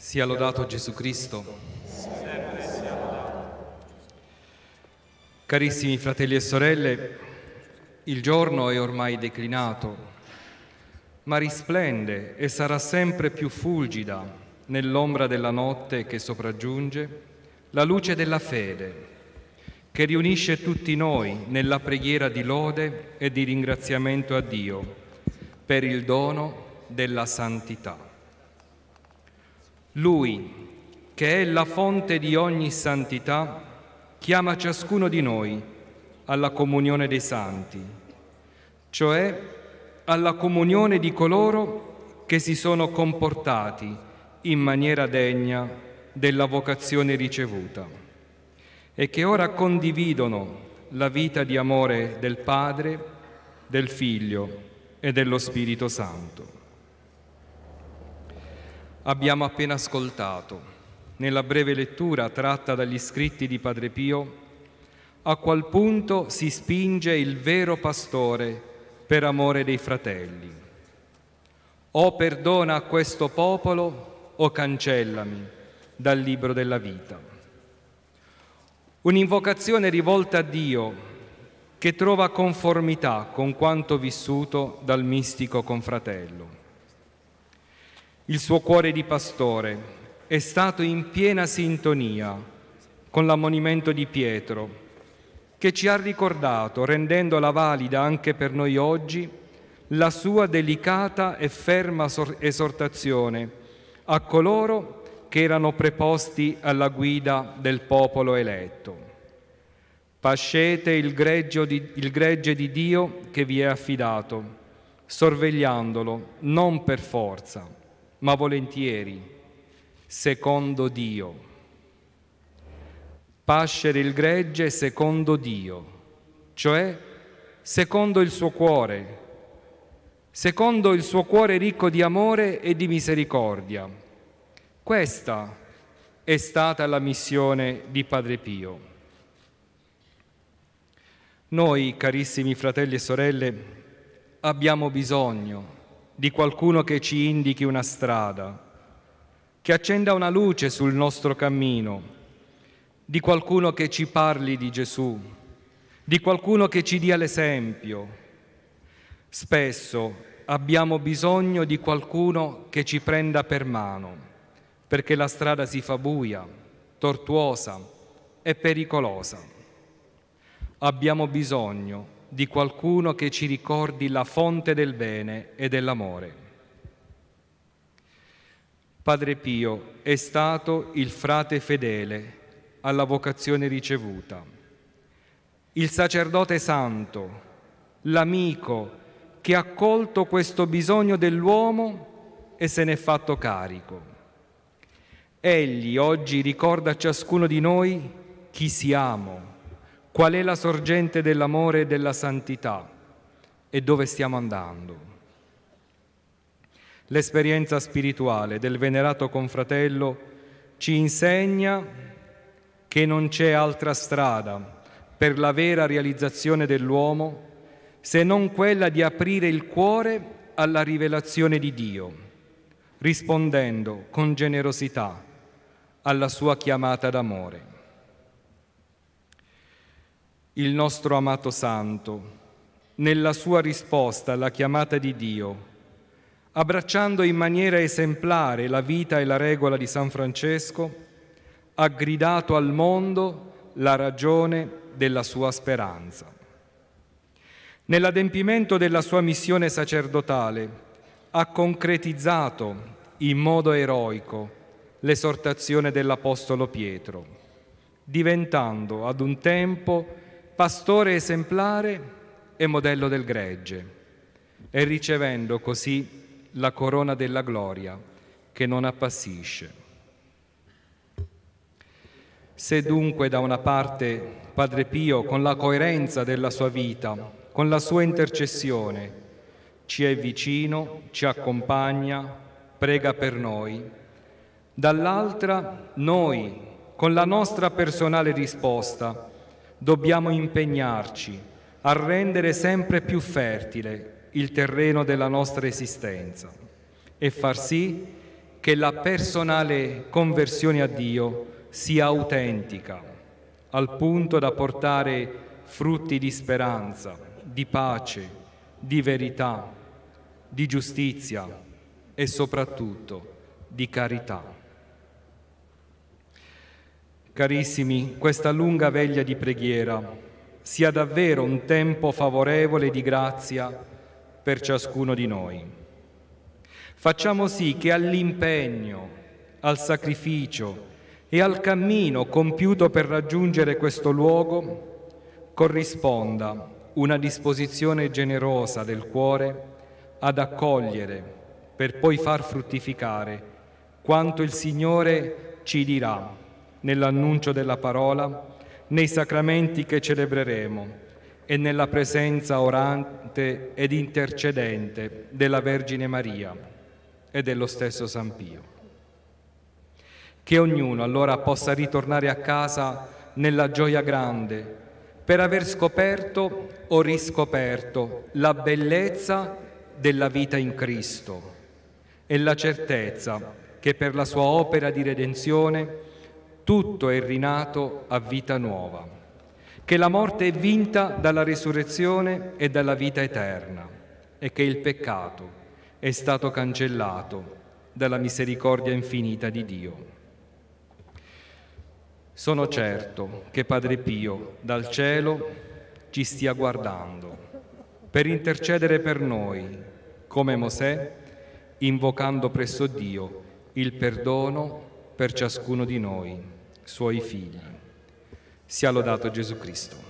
Sia lodato Gesù Cristo. Carissimi fratelli e sorelle, il giorno è ormai declinato, ma risplende e sarà sempre più fulgida nell'ombra della notte che sopraggiunge la luce della fede, che riunisce tutti noi nella preghiera di lode e di ringraziamento a Dio per il dono della santità. Lui, che è la fonte di ogni santità, chiama ciascuno di noi alla comunione dei santi, cioè alla comunione di coloro che si sono comportati in maniera degna della vocazione ricevuta e che ora condividono la vita di amore del Padre, del Figlio e dello Spirito Santo. Abbiamo appena ascoltato, nella breve lettura tratta dagli scritti di Padre Pio, a qual punto si spinge il vero pastore per amore dei fratelli. O perdona a questo popolo o cancellami dal libro della vita. Un'invocazione rivolta a Dio che trova conformità con quanto vissuto dal mistico confratello. Il suo cuore di pastore è stato in piena sintonia con l'ammonimento di Pietro, che ci ha ricordato, rendendola valida anche per noi oggi, la sua delicata e ferma esortazione a coloro che erano preposti alla guida del popolo eletto. Pascete il, il gregge di Dio che vi è affidato, sorvegliandolo non per forza, ma volentieri, secondo Dio. Pascere il gregge secondo Dio, cioè secondo il suo cuore, secondo il suo cuore ricco di amore e di misericordia. Questa è stata la missione di Padre Pio. Noi, carissimi fratelli e sorelle, abbiamo bisogno di qualcuno che ci indichi una strada, che accenda una luce sul nostro cammino, di qualcuno che ci parli di Gesù, di qualcuno che ci dia l'esempio. Spesso abbiamo bisogno di qualcuno che ci prenda per mano, perché la strada si fa buia, tortuosa e pericolosa. Abbiamo bisogno di qualcuno che ci ricordi la fonte del bene e dell'amore. Padre Pio è stato il frate fedele alla vocazione ricevuta, il sacerdote santo, l'amico che ha colto questo bisogno dell'uomo e se n'è fatto carico. Egli oggi ricorda a ciascuno di noi chi siamo, qual è la sorgente dell'amore e della santità e dove stiamo andando. L'esperienza spirituale del venerato confratello ci insegna che non c'è altra strada per la vera realizzazione dell'uomo se non quella di aprire il cuore alla rivelazione di Dio, rispondendo con generosità alla sua chiamata d'amore il nostro amato Santo, nella sua risposta alla chiamata di Dio, abbracciando in maniera esemplare la vita e la regola di San Francesco, ha gridato al mondo la ragione della sua speranza. Nell'adempimento della sua missione sacerdotale ha concretizzato in modo eroico l'esortazione dell'Apostolo Pietro, diventando ad un tempo pastore esemplare e modello del gregge, e ricevendo così la corona della gloria che non appassisce. Se dunque da una parte Padre Pio, con la coerenza della sua vita, con la sua intercessione, ci è vicino, ci accompagna, prega per noi, dall'altra noi, con la nostra personale risposta, dobbiamo impegnarci a rendere sempre più fertile il terreno della nostra esistenza e far sì che la personale conversione a Dio sia autentica, al punto da portare frutti di speranza, di pace, di verità, di giustizia e soprattutto di carità. Carissimi, questa lunga veglia di preghiera sia davvero un tempo favorevole di grazia per ciascuno di noi. Facciamo sì che all'impegno, al sacrificio e al cammino compiuto per raggiungere questo luogo corrisponda una disposizione generosa del cuore ad accogliere per poi far fruttificare quanto il Signore ci dirà nell'annuncio della parola, nei sacramenti che celebreremo e nella presenza orante ed intercedente della Vergine Maria e dello stesso San Pio. Che ognuno allora possa ritornare a casa nella gioia grande per aver scoperto o riscoperto la bellezza della vita in Cristo e la certezza che per la sua opera di redenzione tutto è rinato a vita nuova, che la morte è vinta dalla risurrezione e dalla vita eterna e che il peccato è stato cancellato dalla misericordia infinita di Dio. Sono certo che Padre Pio dal cielo ci stia guardando per intercedere per noi, come Mosè, invocando presso Dio il perdono per ciascuno di noi suoi figli. Sia lodato Gesù Cristo.